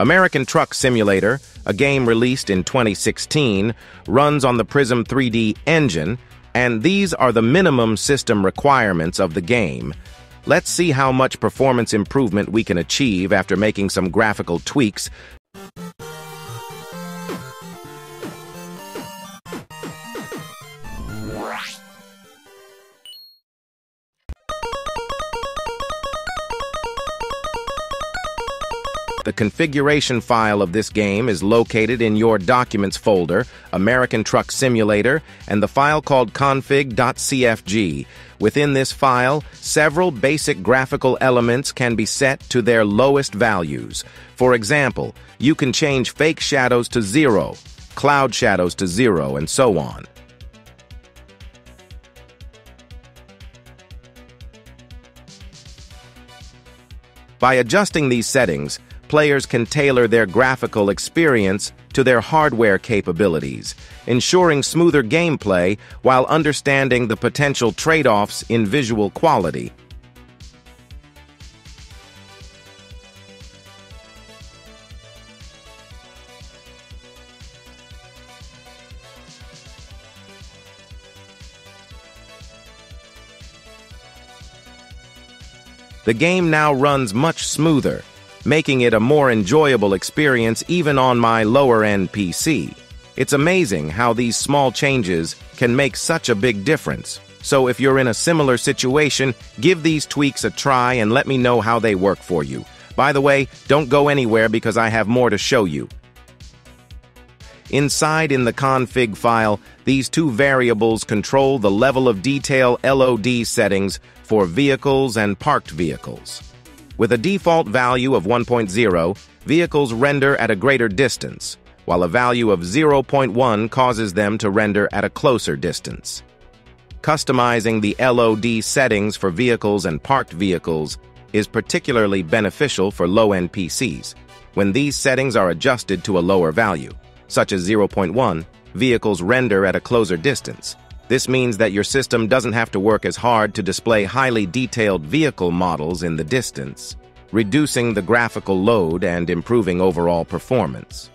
American Truck Simulator, a game released in 2016, runs on the Prism 3D engine, and these are the minimum system requirements of the game. Let's see how much performance improvement we can achieve after making some graphical tweaks The configuration file of this game is located in your Documents folder, American Truck Simulator, and the file called config.cfg. Within this file, several basic graphical elements can be set to their lowest values. For example, you can change fake shadows to zero, cloud shadows to zero, and so on. By adjusting these settings, players can tailor their graphical experience to their hardware capabilities, ensuring smoother gameplay while understanding the potential trade-offs in visual quality. The game now runs much smoother, making it a more enjoyable experience even on my lower-end PC. It's amazing how these small changes can make such a big difference. So if you're in a similar situation, give these tweaks a try and let me know how they work for you. By the way, don't go anywhere because I have more to show you. Inside in the config file, these two variables control the level of detail LOD settings for vehicles and parked vehicles. With a default value of 1.0, vehicles render at a greater distance, while a value of 0.1 causes them to render at a closer distance. Customizing the LOD settings for vehicles and parked vehicles is particularly beneficial for low-end PCs. When these settings are adjusted to a lower value, such as 0.1, vehicles render at a closer distance, this means that your system doesn't have to work as hard to display highly detailed vehicle models in the distance, reducing the graphical load and improving overall performance.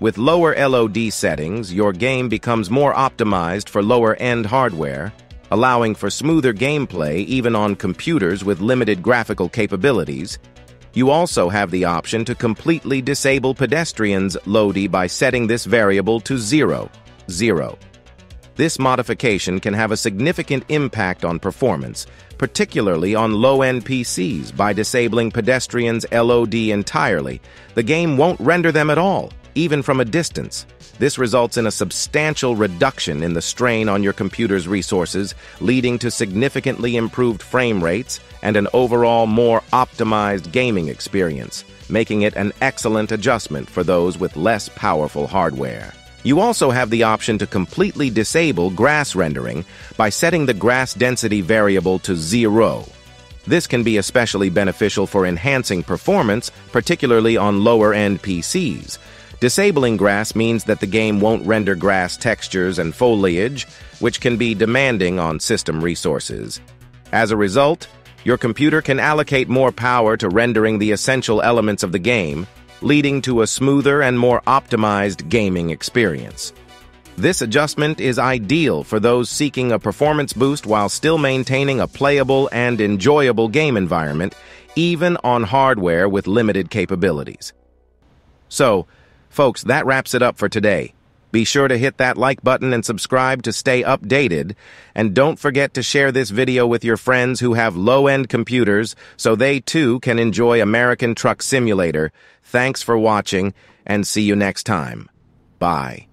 With lower LOD settings, your game becomes more optimized for lower-end hardware, allowing for smoother gameplay even on computers with limited graphical capabilities. You also have the option to completely disable pedestrians LOD by setting this variable to zero, zero. This modification can have a significant impact on performance, particularly on low-end PCs by disabling pedestrians LOD entirely. The game won't render them at all, even from a distance. This results in a substantial reduction in the strain on your computer's resources, leading to significantly improved frame rates and an overall more optimized gaming experience, making it an excellent adjustment for those with less powerful hardware. You also have the option to completely disable grass rendering by setting the grass density variable to zero. This can be especially beneficial for enhancing performance, particularly on lower-end PCs. Disabling grass means that the game won't render grass textures and foliage, which can be demanding on system resources. As a result, your computer can allocate more power to rendering the essential elements of the game, leading to a smoother and more optimized gaming experience. This adjustment is ideal for those seeking a performance boost while still maintaining a playable and enjoyable game environment, even on hardware with limited capabilities. So, folks, that wraps it up for today. Be sure to hit that like button and subscribe to stay updated. And don't forget to share this video with your friends who have low-end computers so they too can enjoy American Truck Simulator. Thanks for watching and see you next time. Bye.